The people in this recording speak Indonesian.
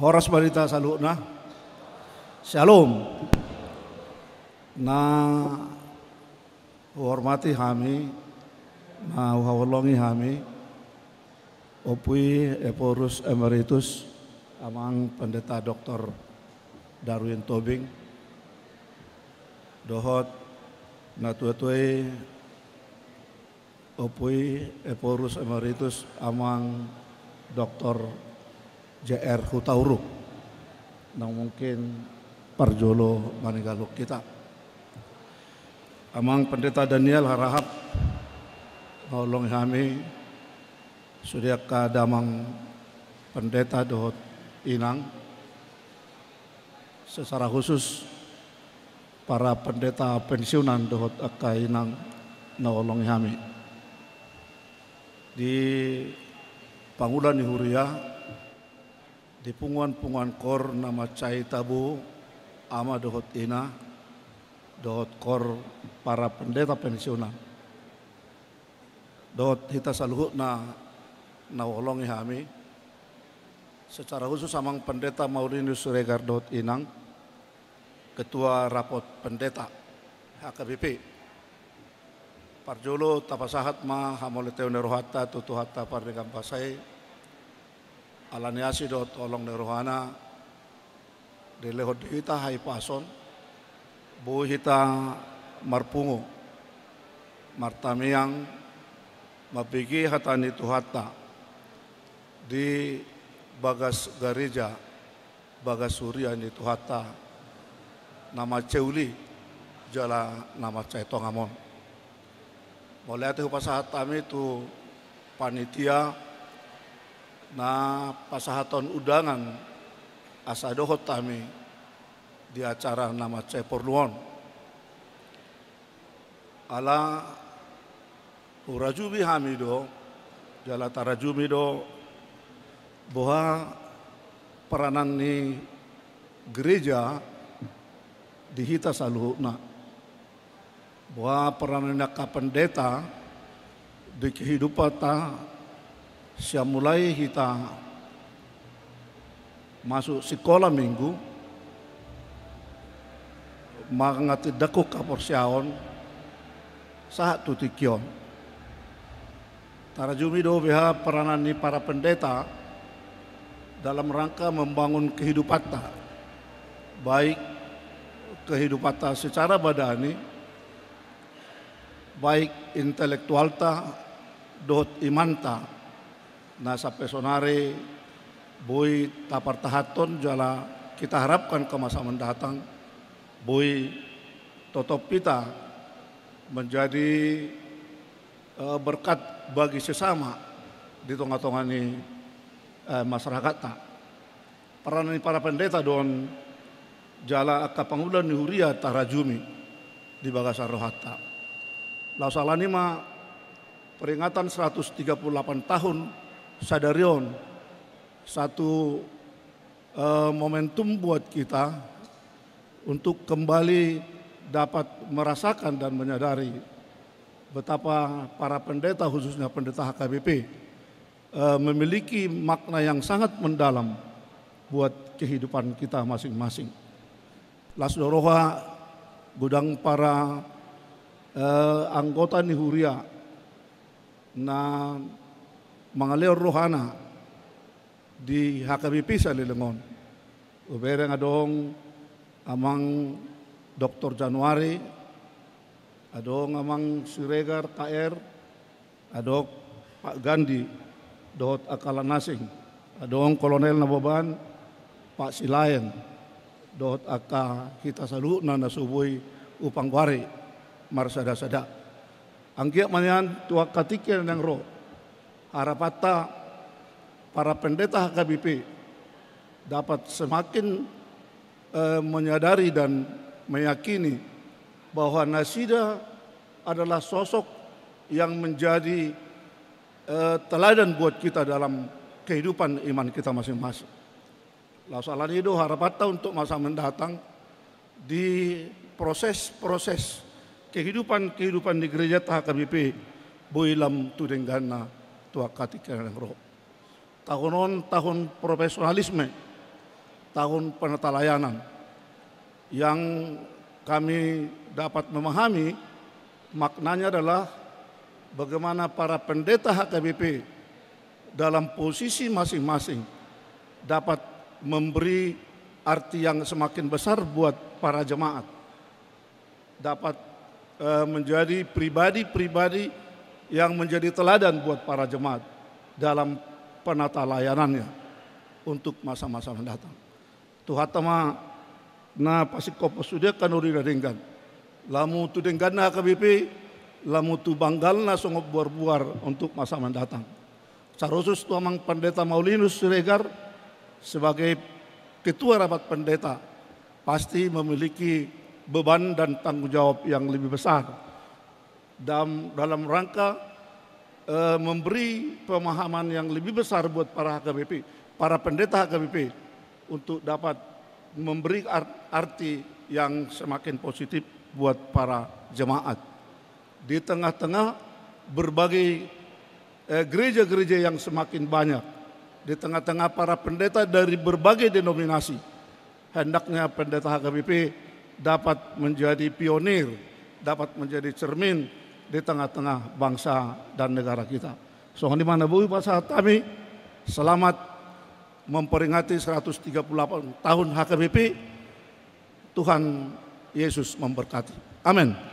Horas balita saluna. Shalom. Na hormati kami, na uhawalongi kami, opui eporus emeritus amang pendeta Dr. Darwin Tobing, dohot na tuatui opui eporus emeritus amang Dr. JR Hutauruk, na mungkin parjolo manigaluk kita. Amang pendeta Daniel harahap nolong kami sudah kadamang pendeta dohot inang. Secara khusus para pendeta pensiunan dohot akka inang nolong kami di Pangulan Huria di punguan-punguan kor nama cai tabu ama dohot ina dohot kor para pendeta pensiunan. Dohot hita saluhut na nawolongi kami secara khusus amang pendeta Maurinus Suregar dohot inang ketua rapot pendeta HKBP Parjolo tapasahat ma hamole teu nerohata tutu hatta pasai alaniasi do tolong nerohana de lehot hita hai pason bu hita marpungu martamiang mapigi hatani tuhata di bagas gereja bagas surya ni tuhata nama ceuli jala nama caitongamon mulai tu pasahat kami tu panitia na pasahaton udangan asa dohot kami di acara nama Ceporluon. Ala urajubi hamido jala tarajumi do bahwa peranan ni gereja dihita saluhna bahwa peranan ka pendeta di kehidupan ta siya mulai kita masuk sekolah minggu. Mangati dako kaporsyaon saat tutikion tarajumi do beha peranan ni para pendeta dalam rangka membangun kehidupan ta. Baik kehidupan ta secara badani baik intelektual ta dot imanta nasa pesonare boy tapar tahaton jala kita harapkan ke masa mendatang boy totop kita menjadi uh, berkat bagi sesama di tengah-tengah ini uh, masyarakat tak peran para pendeta don jala akka pangulan ni huria tarajumi di Bagasar Rohata. Lausalani ma peringatan 138 tahun sadarion satu uh, momentum buat kita untuk kembali dapat merasakan dan menyadari betapa para pendeta khususnya pendeta HKBP uh, memiliki makna yang sangat mendalam buat kehidupan kita masing-masing. Lasdoroha gudang para uh, anggota Nihuria na mangalir rohana di HKBP sa Lilengon. Ubere nga dong amang Dr. Januari, adong amang Siregar KR, adok Pak Gandhi, dot akala nasing, adong Kolonel Naboban, Pak Silayan, dot aka kita salu na nasuboy upang wari marsada-sada. Ang kiyak manyan tuwak katikya ng ro, harapata para pendeta HKBP dapat semakin uh, menyadari dan meyakini bahwa Nasida adalah sosok yang menjadi uh, teladan buat kita dalam kehidupan iman kita masing-masing. Lausalan itu harapan untuk masa mendatang di proses-proses kehidupan-kehidupan di gereja HKBP boilam tudenggana tua katika roh. Tahunon tahun profesionalisme tahun penata layanan yang kami dapat memahami maknanya adalah bagaimana para pendeta HKBP dalam posisi masing-masing dapat memberi arti yang semakin besar buat para jemaat. Dapat uh, menjadi pribadi-pribadi yang menjadi teladan buat para jemaat dalam penata layanannya untuk masa-masa mendatang. Tuhan tama na pasik kopo sudah kanuri ringgan. Lamu tu denggan na KBP, lamu tu banggal na songop buar-buar untuk masa mendatang. Sarosus tu amang pendeta Maulinus Siregar sebagai ketua rapat pendeta pasti memiliki beban dan tanggung jawab yang lebih besar dalam, dalam rangka uh, memberi pemahaman yang lebih besar buat para HKBP, para pendeta HKBP untuk dapat memberi arti yang semakin positif buat para jemaat. Di tengah-tengah berbagai eh, gereja-gereja yang semakin banyak, di tengah-tengah para pendeta dari berbagai denominasi, hendaknya pendeta HKBP dapat menjadi pionir, dapat menjadi cermin di tengah-tengah bangsa dan negara kita. So, di mana Bu saat kami selamat memperingati 138 tahun HKBP. Tuhan Yesus memberkati. Amin.